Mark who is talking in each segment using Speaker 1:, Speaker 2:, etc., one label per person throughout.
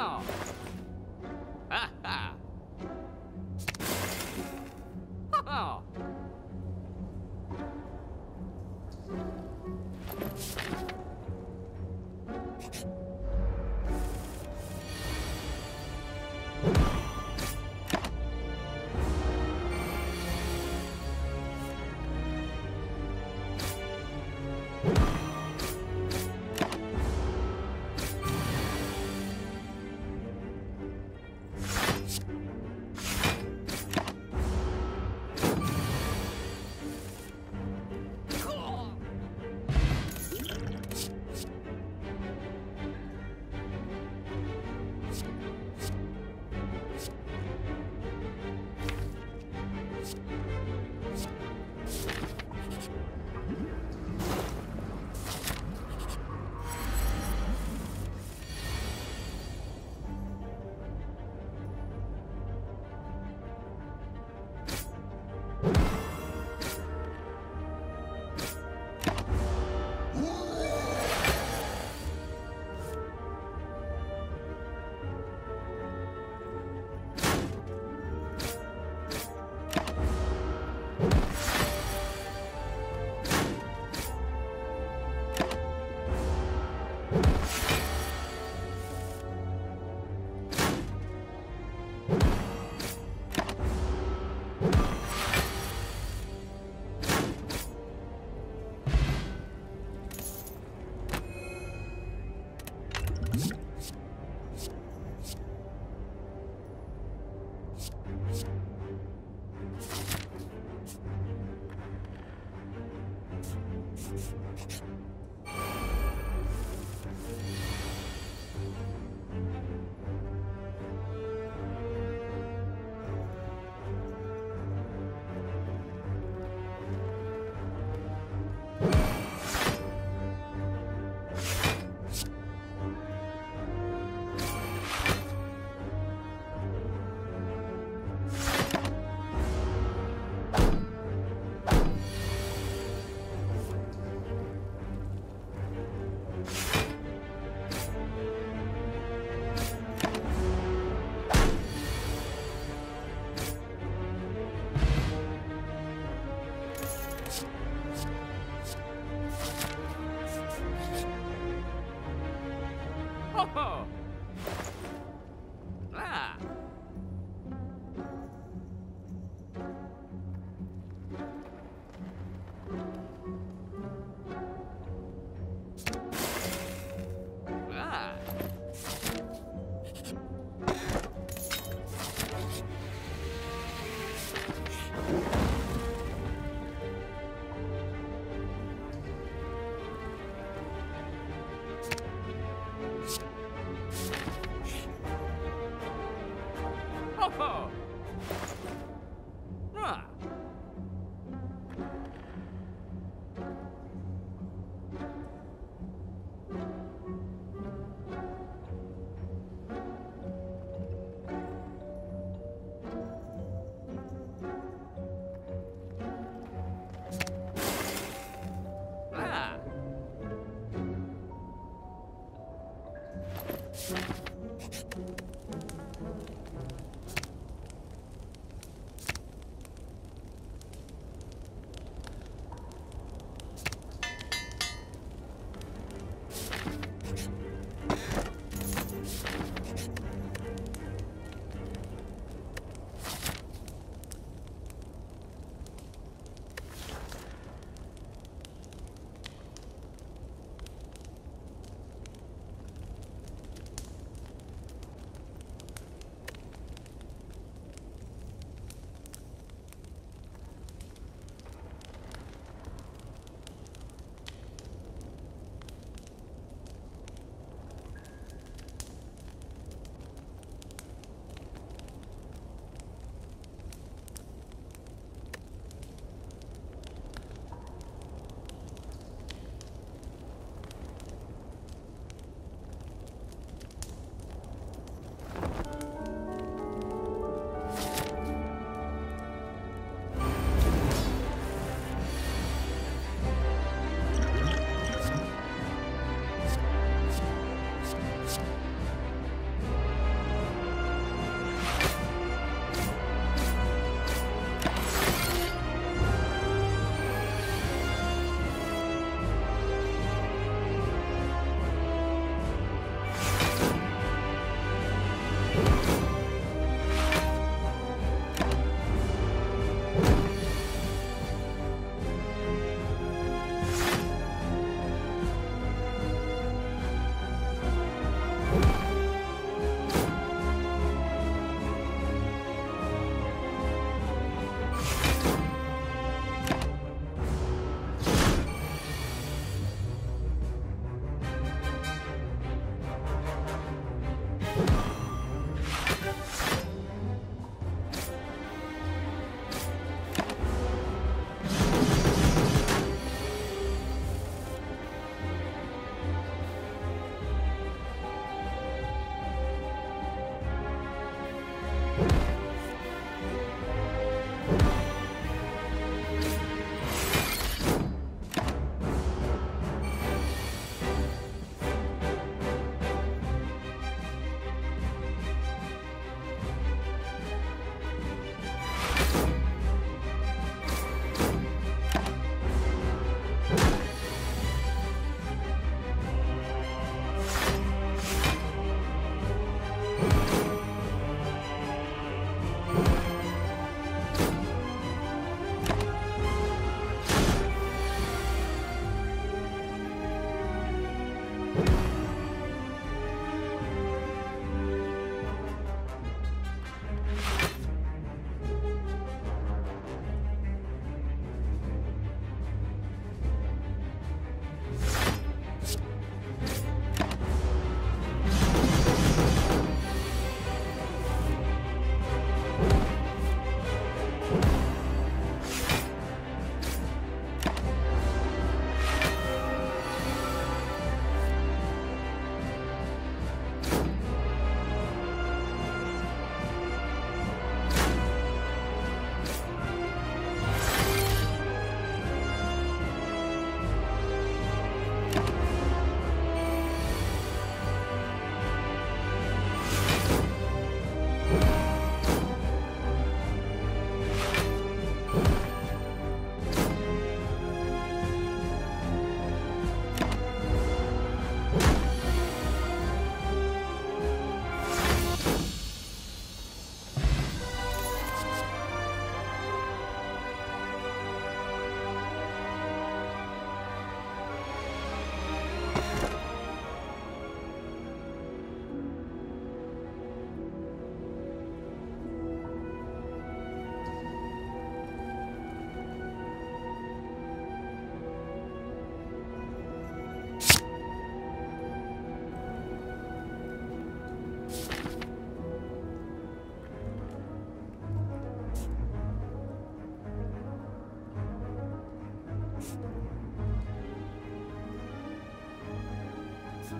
Speaker 1: Wow.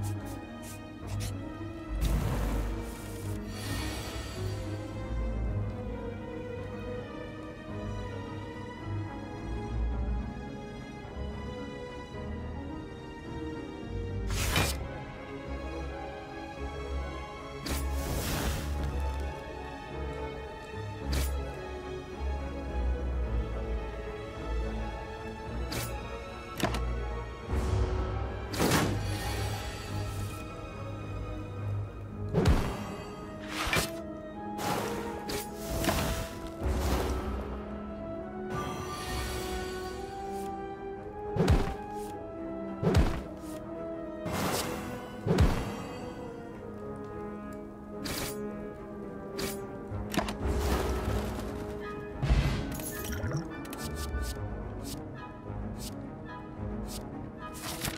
Speaker 1: Ha ha. Oh. Ah.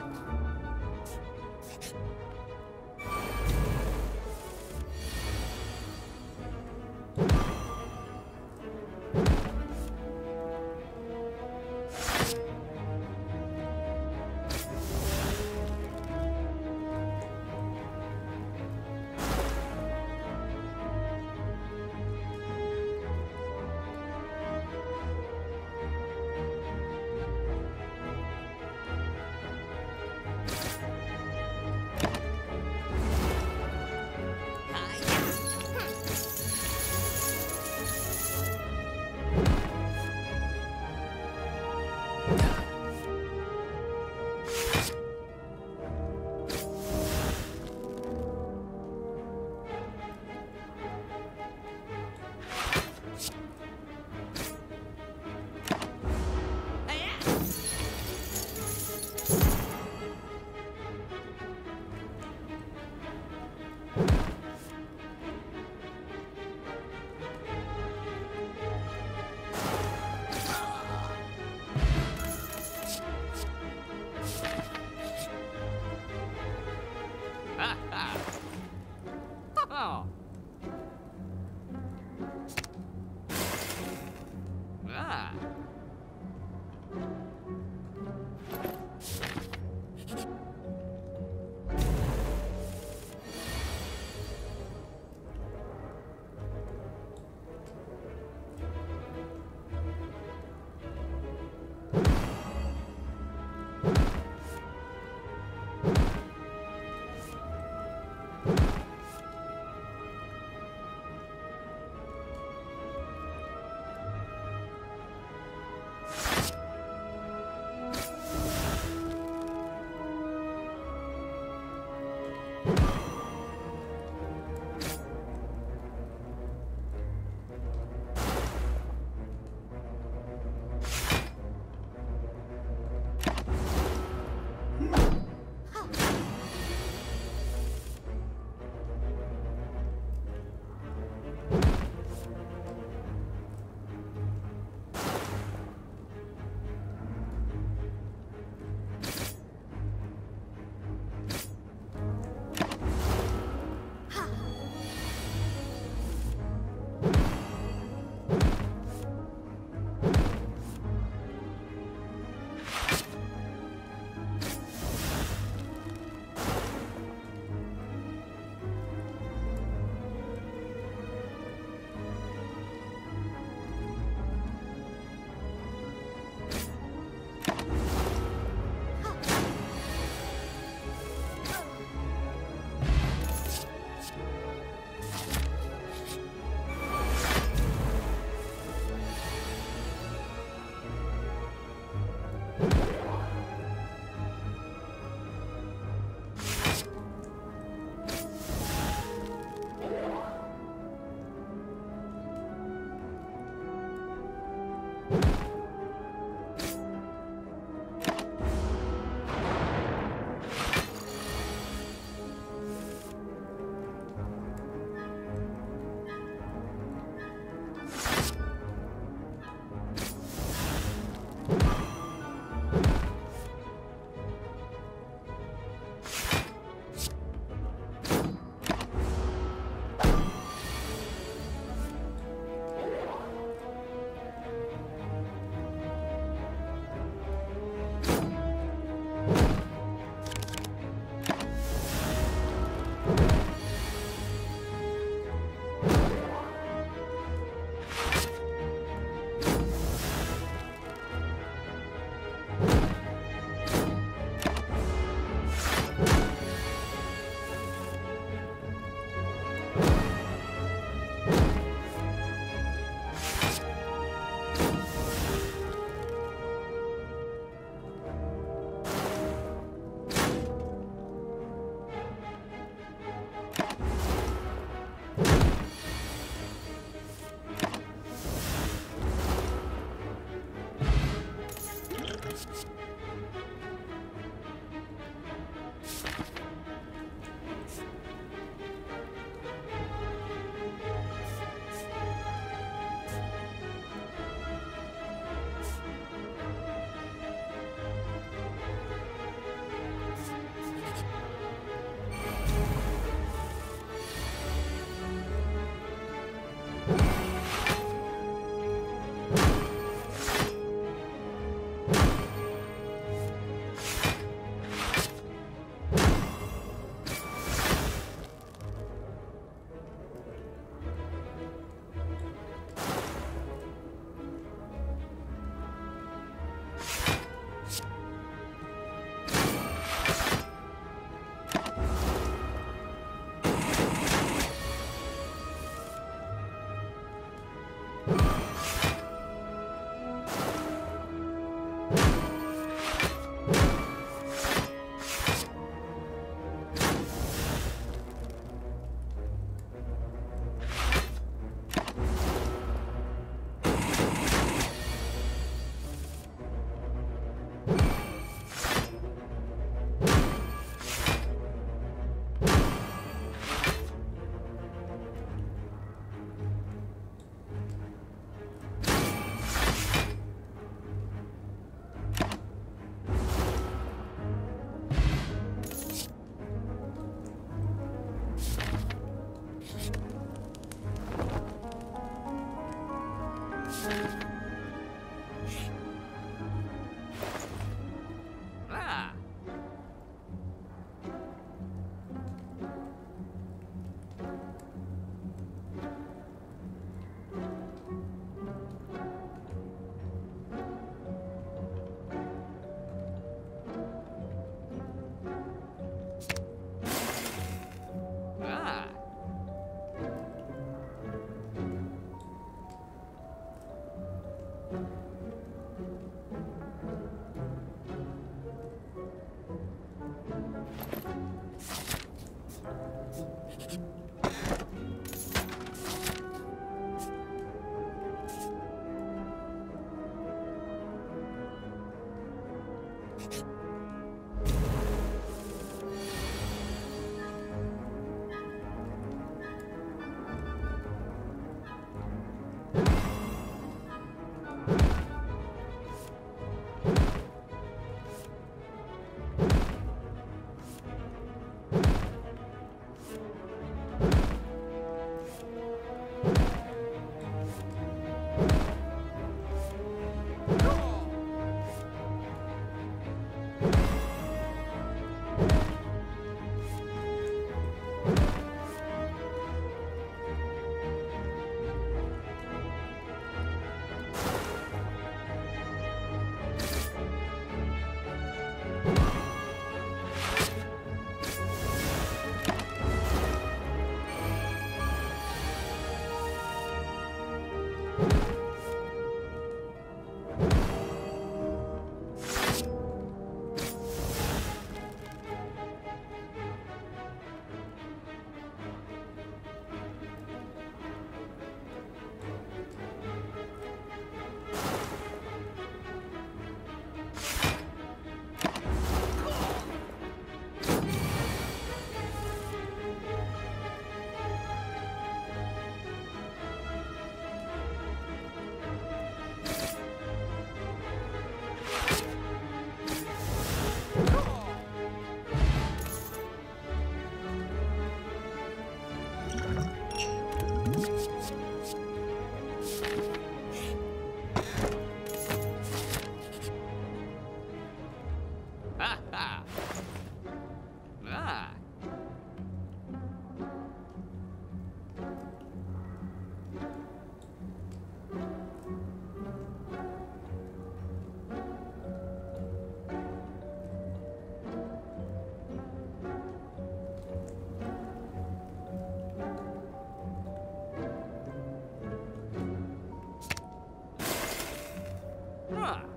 Speaker 1: Ah.